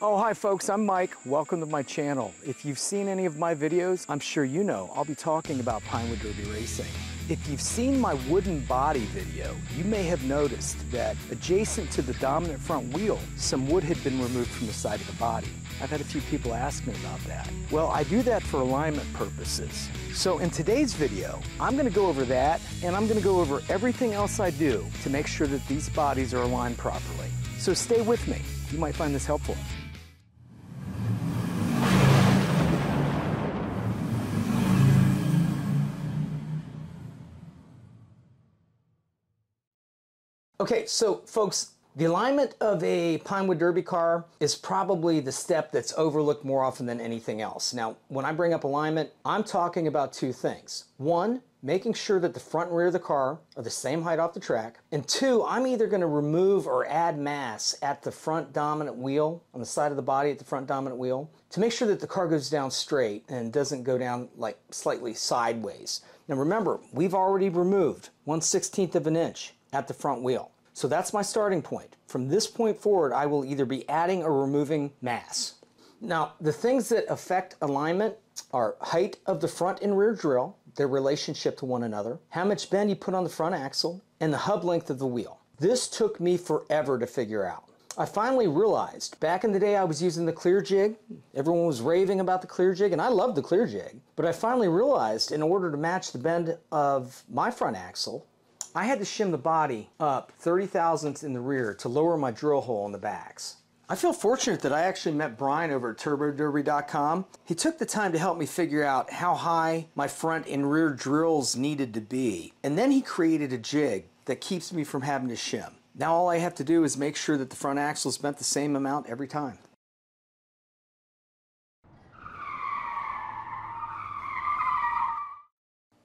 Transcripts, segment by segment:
Oh, hi folks, I'm Mike. Welcome to my channel. If you've seen any of my videos, I'm sure you know I'll be talking about Pinewood Derby racing. If you've seen my wooden body video, you may have noticed that adjacent to the dominant front wheel, some wood had been removed from the side of the body. I've had a few people ask me about that. Well, I do that for alignment purposes. So in today's video, I'm gonna go over that and I'm gonna go over everything else I do to make sure that these bodies are aligned properly. So stay with me. You might find this helpful. Okay, so folks, the alignment of a Pinewood Derby car is probably the step that's overlooked more often than anything else. Now, when I bring up alignment, I'm talking about two things. One, making sure that the front and rear of the car are the same height off the track. And two, I'm either going to remove or add mass at the front dominant wheel, on the side of the body at the front dominant wheel, to make sure that the car goes down straight and doesn't go down like slightly sideways. Now remember, we've already removed 1 16th of an inch at the front wheel. So that's my starting point. From this point forward, I will either be adding or removing mass. Now, the things that affect alignment are height of the front and rear drill, their relationship to one another, how much bend you put on the front axle, and the hub length of the wheel. This took me forever to figure out. I finally realized back in the day I was using the clear jig. Everyone was raving about the clear jig, and I loved the clear jig. But I finally realized in order to match the bend of my front axle, I had to shim the body up 30 thousandths in the rear to lower my drill hole in the backs. I feel fortunate that I actually met Brian over at turboderby.com. He took the time to help me figure out how high my front and rear drills needed to be. And then he created a jig that keeps me from having to shim. Now all I have to do is make sure that the front axle is bent the same amount every time.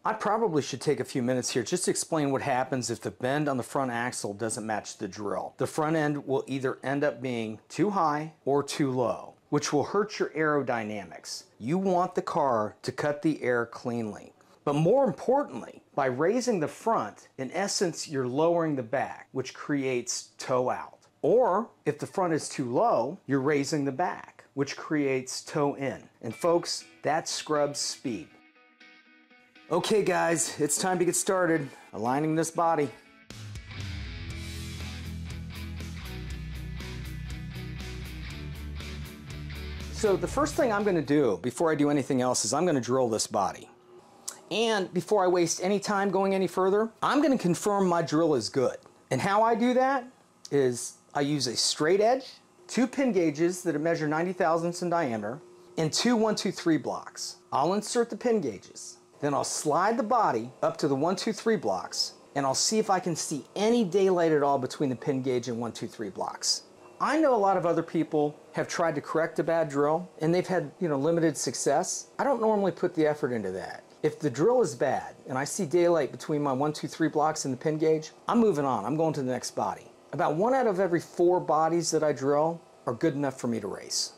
I probably should take a few minutes here just to explain what happens if the bend on the front axle doesn't match the drill. The front end will either end up being too high or too low, which will hurt your aerodynamics. You want the car to cut the air cleanly. But more importantly, by raising the front, in essence, you're lowering the back, which creates toe out. Or if the front is too low, you're raising the back, which creates toe in. And folks, that scrubs speed. Okay guys, it's time to get started aligning this body. So the first thing I'm going to do before I do anything else is I'm going to drill this body. And before I waste any time going any further, I'm going to confirm my drill is good. And how I do that is I use a straight edge, two pin gauges that measure 90 thousandths in diameter, and two 123 blocks. I'll insert the pin gauges. Then I'll slide the body up to the one, two, three blocks and I'll see if I can see any daylight at all between the pin gauge and one, two, three blocks. I know a lot of other people have tried to correct a bad drill and they've had, you know, limited success. I don't normally put the effort into that. If the drill is bad and I see daylight between my one, two, three blocks and the pin gauge, I'm moving on. I'm going to the next body. About one out of every four bodies that I drill are good enough for me to race.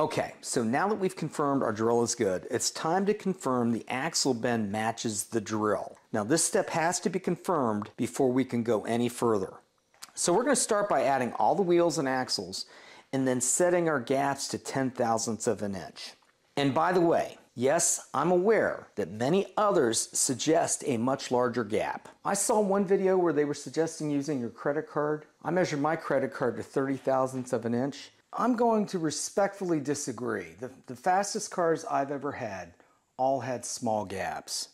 Okay, so now that we've confirmed our drill is good, it's time to confirm the axle bend matches the drill. Now this step has to be confirmed before we can go any further. So we're going to start by adding all the wheels and axles and then setting our gaps to 10 thousandths of an inch. And by the way, yes, I'm aware that many others suggest a much larger gap. I saw one video where they were suggesting using your credit card. I measured my credit card to 30 thousandths of an inch I'm going to respectfully disagree. The, the fastest cars I've ever had all had small gaps.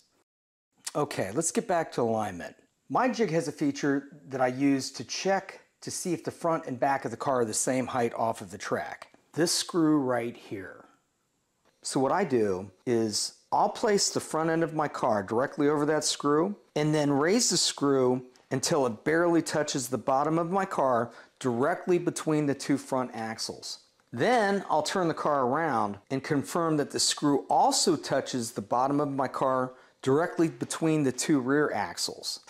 Okay, let's get back to alignment. My jig has a feature that I use to check to see if the front and back of the car are the same height off of the track. This screw right here. So what I do is I'll place the front end of my car directly over that screw and then raise the screw until it barely touches the bottom of my car directly between the two front axles. Then I'll turn the car around and confirm that the screw also touches the bottom of my car directly between the two rear axles.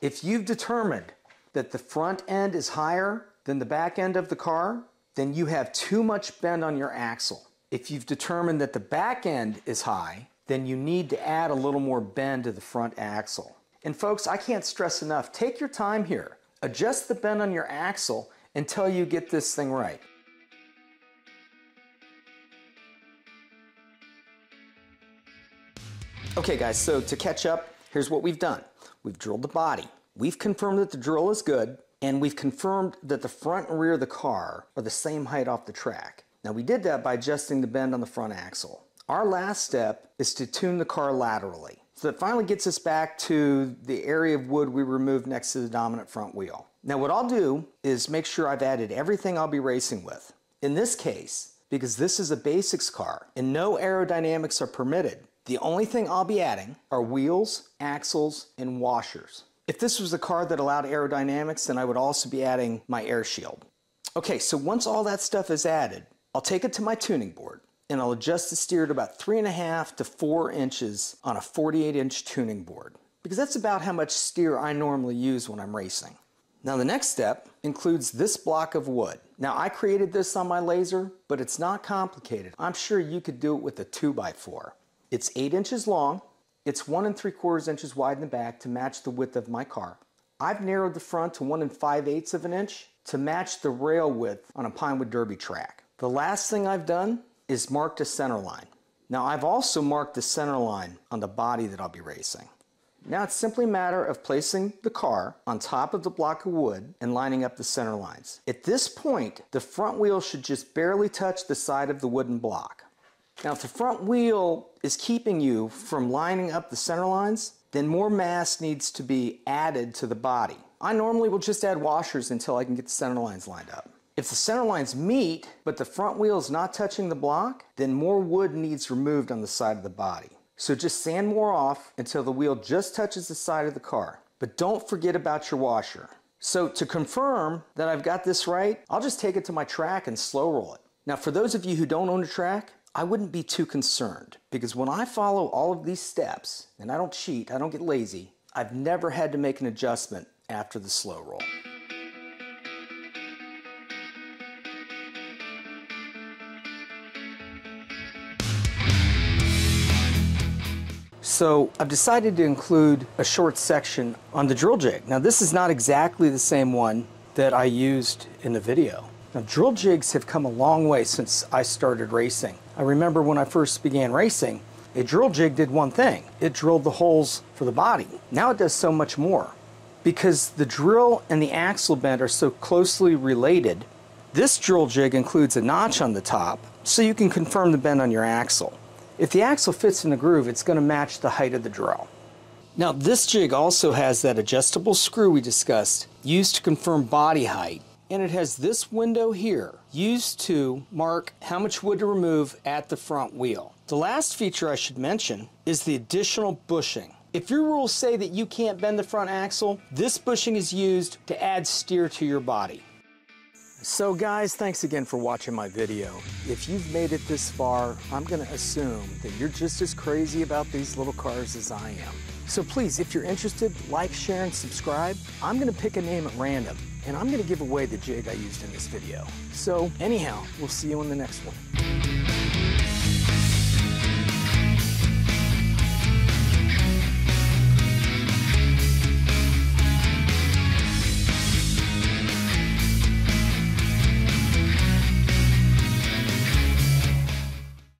If you've determined that the front end is higher than the back end of the car, then you have too much bend on your axle. If you've determined that the back end is high, then you need to add a little more bend to the front axle. And folks, I can't stress enough, take your time here. Adjust the bend on your axle until you get this thing right. Okay guys, so to catch up, here's what we've done. We've drilled the body. We've confirmed that the drill is good, and we've confirmed that the front and rear of the car are the same height off the track. Now we did that by adjusting the bend on the front axle. Our last step is to tune the car laterally. So that finally gets us back to the area of wood we removed next to the dominant front wheel. Now what I'll do is make sure I've added everything I'll be racing with. In this case, because this is a basics car and no aerodynamics are permitted, the only thing I'll be adding are wheels, axles, and washers. If this was a car that allowed aerodynamics, then I would also be adding my air shield. Okay, so once all that stuff is added, I'll take it to my tuning board and I'll adjust the steer to about three and a half to four inches on a 48 inch tuning board because that's about how much steer I normally use when I'm racing. Now the next step includes this block of wood. Now I created this on my laser, but it's not complicated. I'm sure you could do it with a 2x4. It's 8 inches long, it's 1 and 3 quarters inches wide in the back to match the width of my car. I've narrowed the front to 1 and 5 eighths of an inch to match the rail width on a Pinewood Derby track. The last thing I've done is marked a center line. Now I've also marked the center line on the body that I'll be racing. Now it's simply a matter of placing the car on top of the block of wood and lining up the center lines. At this point, the front wheel should just barely touch the side of the wooden block. Now if the front wheel is keeping you from lining up the center lines, then more mass needs to be added to the body. I normally will just add washers until I can get the center lines lined up. If the center lines meet, but the front wheel is not touching the block, then more wood needs removed on the side of the body. So just sand more off until the wheel just touches the side of the car. But don't forget about your washer. So to confirm that I've got this right, I'll just take it to my track and slow roll it. Now for those of you who don't own a track, I wouldn't be too concerned because when I follow all of these steps, and I don't cheat, I don't get lazy, I've never had to make an adjustment after the slow roll. So I've decided to include a short section on the drill jig. Now this is not exactly the same one that I used in the video. Now drill jigs have come a long way since I started racing. I remember when I first began racing, a drill jig did one thing. It drilled the holes for the body. Now it does so much more. Because the drill and the axle bend are so closely related, this drill jig includes a notch on the top so you can confirm the bend on your axle. If the axle fits in the groove, it's going to match the height of the drill. Now this jig also has that adjustable screw we discussed used to confirm body height and it has this window here used to mark how much wood to remove at the front wheel. The last feature I should mention is the additional bushing. If your rules say that you can't bend the front axle, this bushing is used to add steer to your body. So guys, thanks again for watching my video. If you've made it this far, I'm gonna assume that you're just as crazy about these little cars as I am. So please, if you're interested, like, share, and subscribe. I'm gonna pick a name at random, and I'm gonna give away the jig I used in this video. So anyhow, we'll see you in the next one.